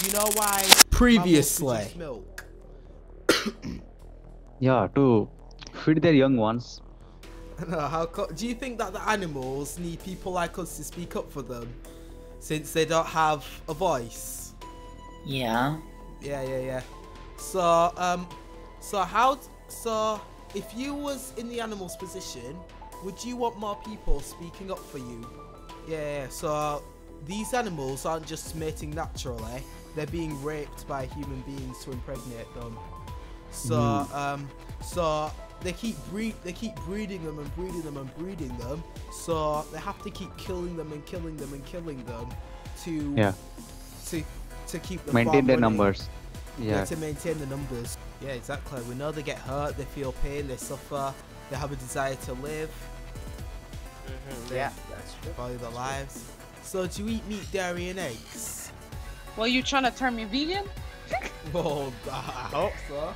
Do you know why? Previously. mammals produce milk. Yeah, to feed their young ones. No, how co- do you think that the animals need people like us to speak up for them, since they don't have a voice? Yeah. Yeah, yeah, yeah. So, um, so how? So, if you was in the animal's position, would you want more people speaking up for you? Yeah, yeah. So, these animals aren't just mating naturally; they're being raped by human beings to impregnate them. So, um, so they keep breed, they keep breeding them and breeding them and breeding them. So they have to keep killing them and killing them and killing them to Yeah. to to keep the Maintain their numbers. Yeah. Yeah. to maintain the numbers. Yeah, exactly. We know they get hurt, they feel pain, they suffer, they have a desire to live, Mhm, Yeah, that's true. value their lives. So do you eat meat, dairy, and eggs? Well, you trying to turn me vegan? Oh, I hope so.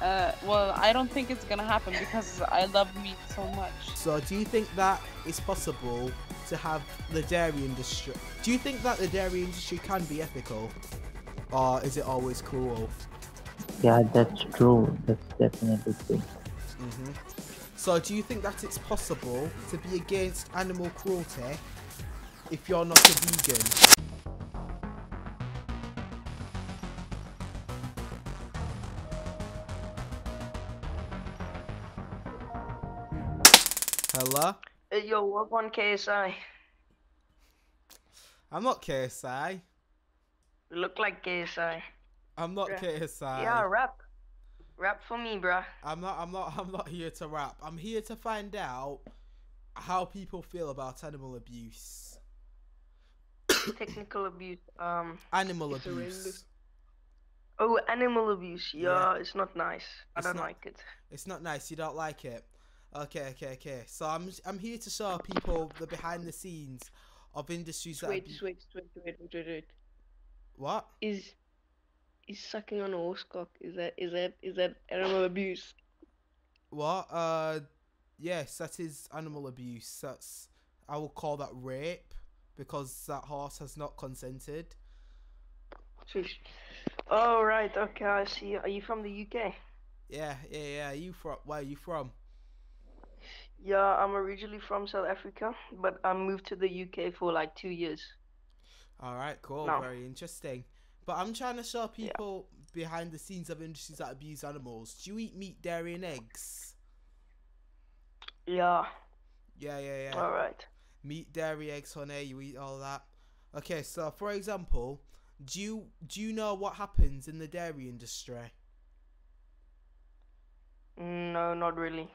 Uh, well, I don't think it's gonna happen because I love meat so much. So do you think that it's possible to have the dairy industry? Do you think that the dairy industry can be ethical, or is it always cruel? Yeah, that's true. That's definitely true. hmm So do you think that it's possible to be against animal cruelty if you're not a vegan? Hello? Hey, yo, what one KSI? I'm not KSI. You look like KSI. I'm not Yeah. KSI. Yeah, rap. Rap for me, bruh. I'm not I'm not I'm not here to rap. I'm here to find out how people feel about animal abuse. Technical abuse. Um. Animal abuse. horrendous. Oh, animal abuse. Yeah, it's not nice. I It's don't not- like it. It's not nice. You don't like it. Okay, okay, okay. So I'm I'm here to show people the behind the scenes of industries that. Wait, wait, wait, wait, wait, wait, wait. What? Is is sucking on a horse cock? Is that is that is that animal abuse? What? Uh, yes, that is animal abuse. That's I will call that rape because that horse has not consented. Shush. Oh right, okay, I see. Are you from the UK? Yeah, yeah, yeah. You from? Where are you from? Yeah, I'm originally from South Africa, but I moved to the UK for like two years. All right, cool, No. very interesting. But I'm trying to show people behind the scenes of industries that abuse animals. Do you eat meat, dairy, and eggs? Yeah. Yeah, yeah, yeah. All right. Meat, dairy, eggs, honey. You eat all that. Okay, so for example, do you do you know what happens in the dairy industry? No, not really.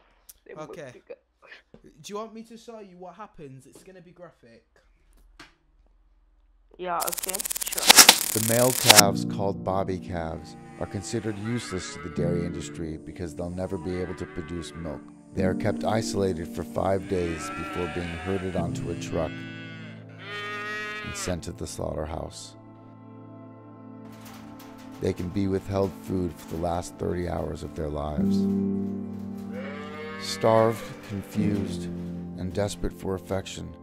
They would Okay. Do you want me to show you what happens? It's gonna be graphic. Yeah, okay, sure. The male calves, called bobby calves, are considered useless to the dairy industry because they'll never be able to produce milk. They are kept isolated for five days before being herded onto a truck and sent to the slaughterhouse. They can be withheld food for the last 30 hours of their lives. Starved, confused, and desperate for affection,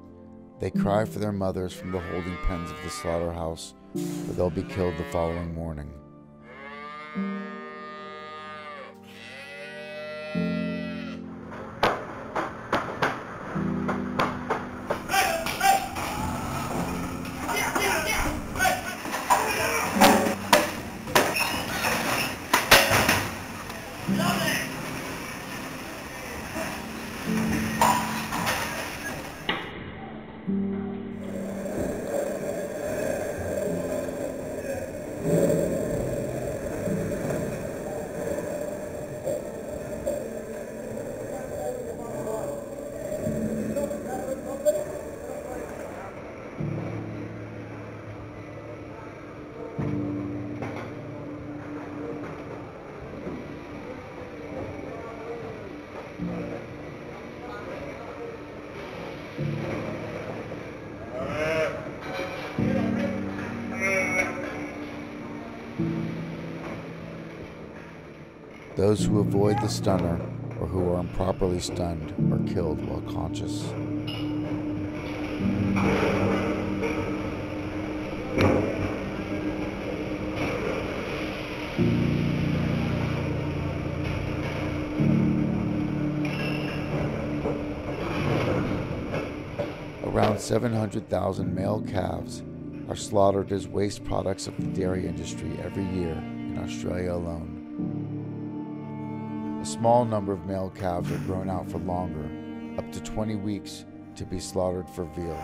they cry for their mothers from the holding pens of the slaughterhouse, where they'll be killed the following morning. Those who avoid the stunner or who are improperly stunned are killed while conscious. Around 700,000 male calves are slaughtered as waste products of the dairy industry every year in Australia alone. A small number of male calves are grown out for longer, up to 20 weeks, to be slaughtered for veal.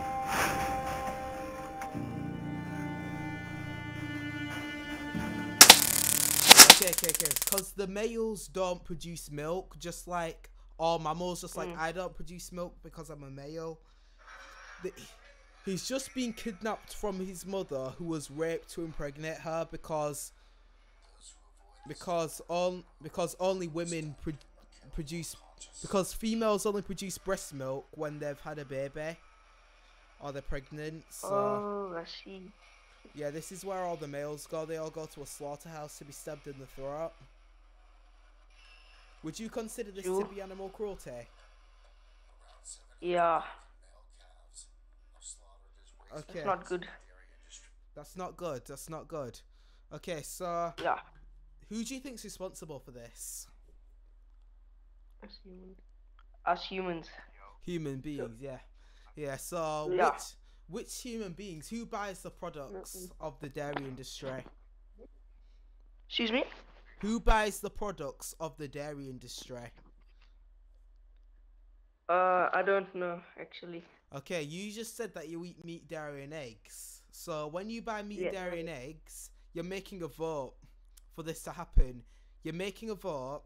Okay, okay, okay. Because the males don't produce milk, just like all mammals, just like mm. I don't produce milk because I'm a male. The, he's just been kidnapped from his mother, who was raped to impregnate her because because all because only women pro- produce because females only produce breast milk when they've had a baby or they're pregnant. So. Oh, I see. Yeah, this is where all the males go. They all go to a slaughterhouse to be stabbed in the throat. Would you consider this Sure. to be animal cruelty? Yeah, Okay. it's not good. That's not good. That's not good. Okay, so Yeah. Who do you think's responsible for this? Us humans. As humans. Human beings, yeah. Yeah, so Yeah. which which human beings who buys the products of the dairy industry? Excuse me? Who buys the products of the dairy industry? Uh, I don't know, actually. Okay, you just said that you eat meat, dairy, and eggs. So when you buy meat, Yeah. dairy, and eggs, you're making a vote for this to happen. You're making a vote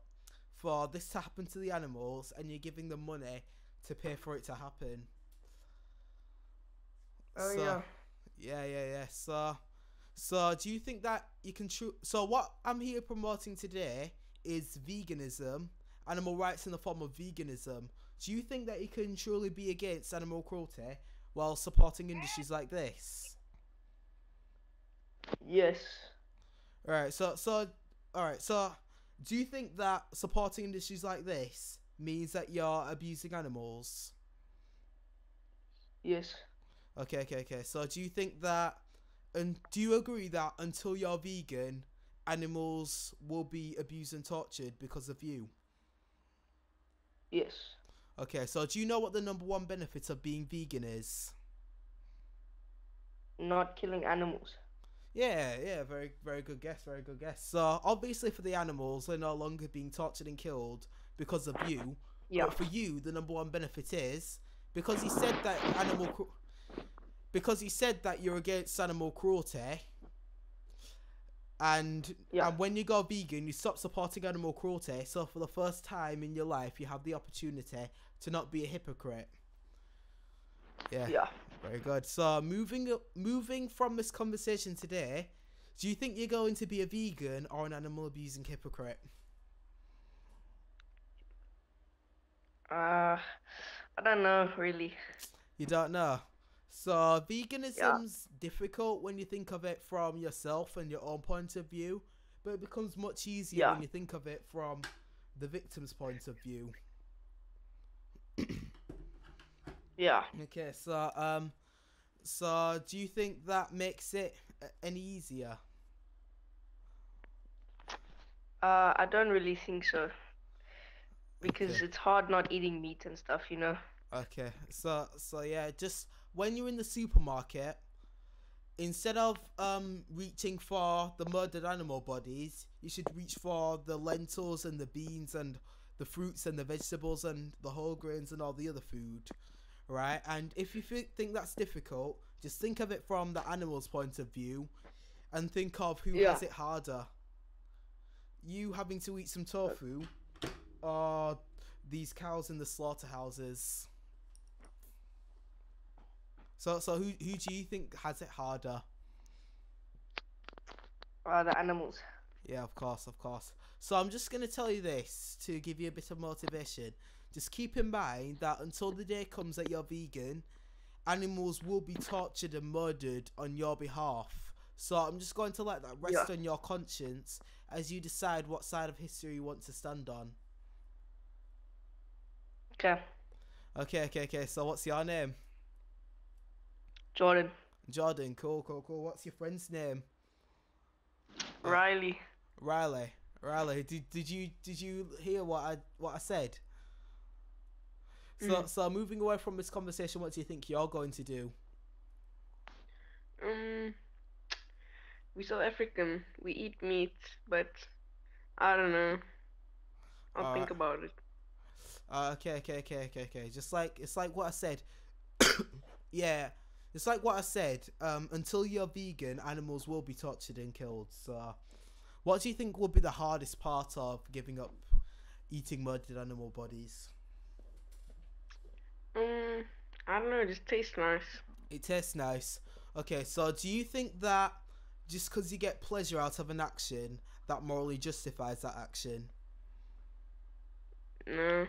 for this to happen to the animals, and you're giving them money to pay for it to happen. Oh, So- yeah. Yeah, yeah, yeah. So, so do you think that you can? Tru- so what I'm here promoting today is veganism, animal rights in the form of veganism. Do you think that you can truly be against animal cruelty while supporting industries like this? Yes. All right. So, so, all right. So, do you think that supporting industries like this means that you're abusing animals? Yes. Okay, okay, okay. So do you think that, and do you agree that until you're vegan, animals will be abused and tortured because of you? Yes. Okay, so do you know what the number one benefit of being vegan is? Not killing animals. Yeah, yeah, very, very good guess, very good guess. So obviously for the animals, they're no longer being tortured and killed because of you. Yeah. But for you, the number one benefit is because he said that animal, cru- because he said that you're against animal cruelty. And Yeah. and when you go vegan, you stop supporting animal cruelty. So for the first time in your life, you have the opportunity to not be a hypocrite. Yeah. Yeah. Very good. So moving moving from this conversation today, do you think you're going to be a vegan or an animal abusing hypocrite? Uh, I don't know, really. You don't know. So veganism's difficult when you think of it from yourself and your own point of view, but it becomes much easier Yeah. when you think of it from the victim's point of view. Yeah. Okay, so um, so do you think that makes it uh, any easier? Uh, I don't really think so. Because Okay. it's hard not eating meat and stuff, you know? Okay, so so yeah, just when you're in the supermarket, instead of um reaching for the murdered animal bodies, you should reach for the lentils and the beans and the fruits and the vegetables and the whole grains and all the other food, right? And if you thi- think that's difficult, just think of it from the animal's point of view, and think of who Yeah. has it harder. You having to eat some tofu, or these cows in the slaughterhouses. So, so who who do you think has it harder? Uh, the animals. Yeah, of course, of course. So I'm just gonna tell you this to give you a bit of motivation. Just keep in mind that until the day comes that you're vegan, animals will be tortured and murdered on your behalf. So I'm just going to let that rest Yeah. on your conscience as you decide what side of history you want to stand on. Okay. Okay, okay, okay. So what's your name? Jordan. Jordan. Cool, cool, cool. What's your friend's name? Riley. Riley, Riley, did, did you did you hear what I what I said? So, so moving away from this conversation, what do you think you're going to do? Um, we South African. We eat meat, but I don't know. I'll think Alright. about it. Uh, okay, okay, okay, okay, okay. Just like it's like what I said. yeah, it's like what I said. Um, until you're vegan, animals will be tortured and killed. So, what do you think would be the hardest part of giving up eating murdered animal bodies? Um, I don't know. It just tastes nice. It tastes nice. Okay, so do you think that just because you get pleasure out of an action, that morally justifies that action? No.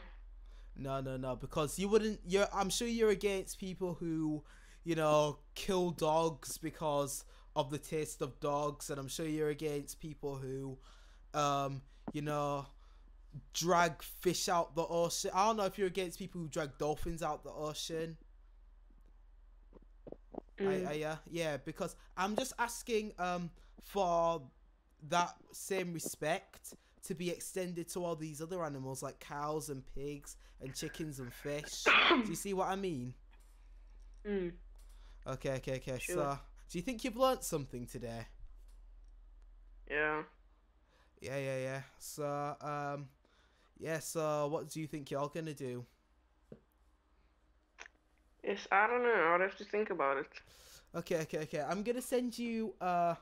No, no, no. Because you wouldn't. You're. I'm sure you're against people who, you know, kill dogs because of the taste of dogs, and I'm sure you're against people who, um, you know, drag fish out the ocean. I don't know if you're against people who drag dolphins out the ocean. I, Mm. I, yeah, yeah, because I'm just asking um for that same respect to be extended to all these other animals like cows and pigs and chickens and fish. Do you see what I mean? Mm. Okay, okay, okay. Sure. So, do you think you've learnt something today? Yeah. Yeah, yeah, yeah. So, um, yeah. So, what do you think you're gonna do? Yes, I don't know. I'll have to think about it. Okay, okay, okay. I'm gonna send you uh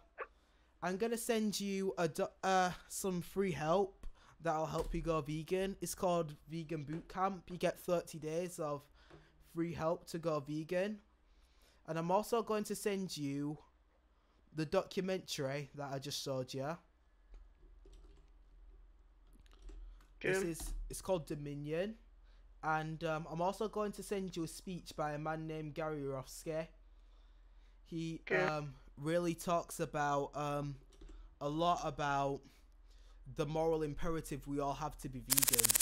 I'm gonna send you a uh some free help that'll help you go vegan. It's called Vegan Boot Camp. You get 30 days of free help to go vegan. And I'm also going to send you the documentary that I just showed you. This is it's called Dominion. And um, I'm also going to send you a speech by a man named Gary Yourofsky. He um, really talks about um, a lot about the moral imperative we all have to be vegan.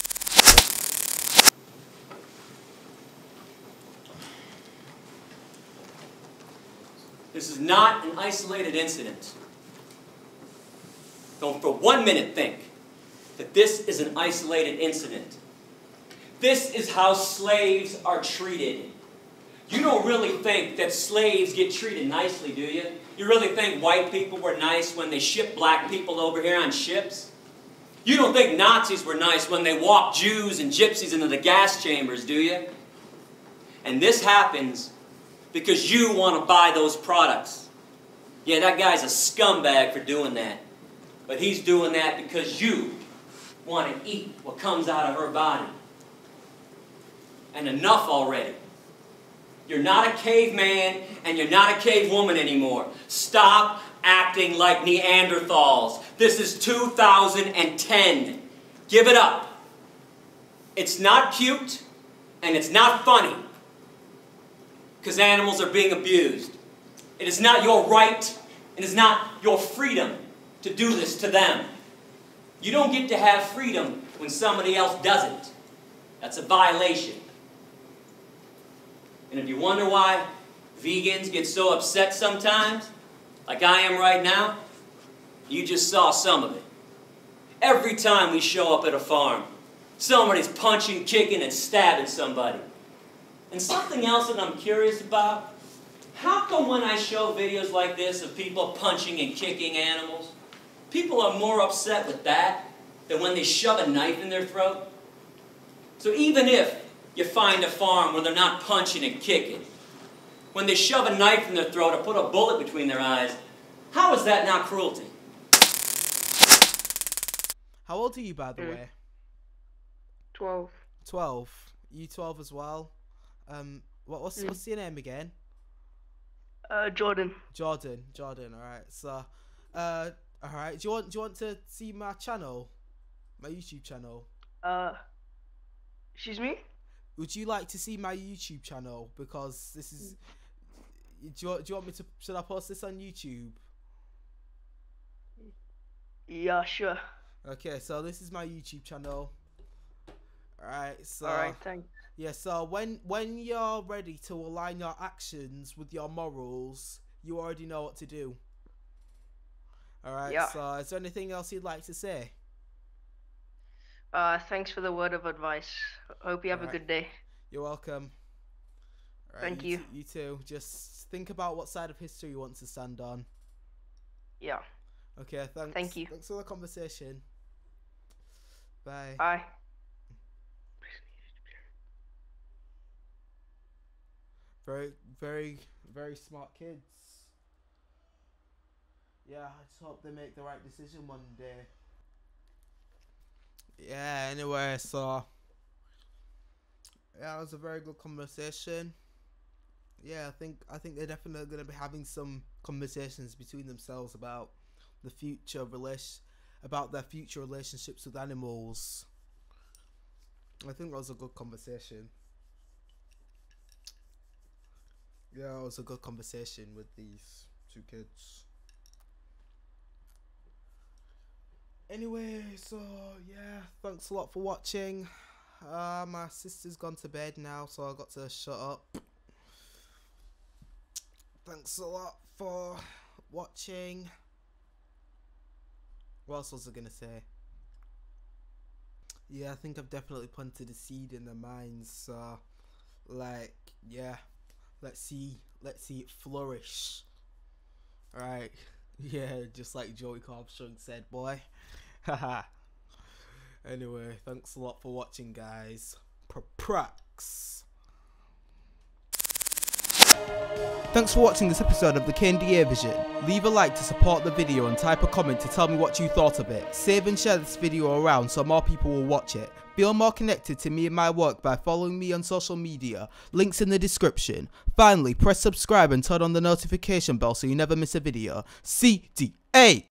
This is not an isolated incident. Don't for one minute think that this is an isolated incident. This is how slaves are treated. You don't really think that slaves get treated nicely, do you? You really think white people were nice when they shipped black people over here on ships? You don't think Nazis were nice when they walked Jews and gypsies into the gas chambers, do you? And this happens because you want to buy those products. Yeah, that guy's a scumbag for doing that. But he's doing that because you want to eat what comes out of her body. And enough already. You're not a caveman and you're not a cavewoman anymore. Stop acting like Neanderthals. This is 2010. Give it up. It's not cute and it's not funny because animals are being abused. It is not your right, it is not your freedom to do this to them. You don't get to have freedom when somebody else doesn't. That's a violation. And if you wonder why vegans get so upset sometimes, like I am right now, you just saw some of it. Every time we show up at a farm, somebody's punching, kicking, and stabbing somebody. And something else that I'm curious about how come when I show videos like this of people punching and kicking animals, people are more upset with that than when they shove a knife in their throat? So even if you find a farm where they're not punching and kicking, when they shove a knife in their throat or put a bullet between their eyes, how is that not cruelty? How old are you, by the Mm. way? 12. 12. You 12 as well? Um, what, what's, Mm. what's your name again? Uh, Jordan. Jordan. Jordan, alright. So, uh, alright. Do you want, do you want to see my channel? My YouTube channel? Uh, excuse me? Would you like to see my YouTube channel? Because this is. Do you, want- do you want me to. Should I post this on YouTube? Yeah, sure. Okay, so this is my YouTube channel. Alright, so. Alright, thanks. Yeah, so when when you're ready to align your actions with your morals, you already know what to do. Alright, Yeah. so is there anything else you'd like to say? Uh, thanks for the word of advice. Hope you have Alright. a good day. You're welcome. Right, Thank t- you. you too. Just think about what side of history you want to stand on. Yeah. Okay, thanks. Thank you. Thanks for the conversation. Bye. Bye. Very, very, very smart kids. Yeah, I just hope they make the right decision one day. Yeah, anyway, so. Yeah, it was a very good conversation. Yeah, I think I think they're definitely gonna be having some conversations between themselves about the future relation about their future relationships with animals. I think that was a good conversation. Yeah, it was a good conversation with these two kids. Anyway, so yeah, thanks a lot for watching. Uh, my sister's gone to bed now, so I got to shut up. Thanks a lot for watching. What else was I gonna say? Yeah, I think I've definitely planted a seed in their minds. So, like, yeah, let's see, let's see it flourish. Alright, yeah, just like Joey Carbstrong said, boy. Haha. anyway, thanks a lot for watching, guys. Prax. Thanks for watching this episode of the Cain DA Vision. Leave a like to support the video and type a comment to tell me what you thought of it. Save and share this video around so more people will watch it. Feel more connected to me and my work by following me on social media. Links in the description. Finally, press subscribe and turn on the notification bell so you never miss a video. CDA!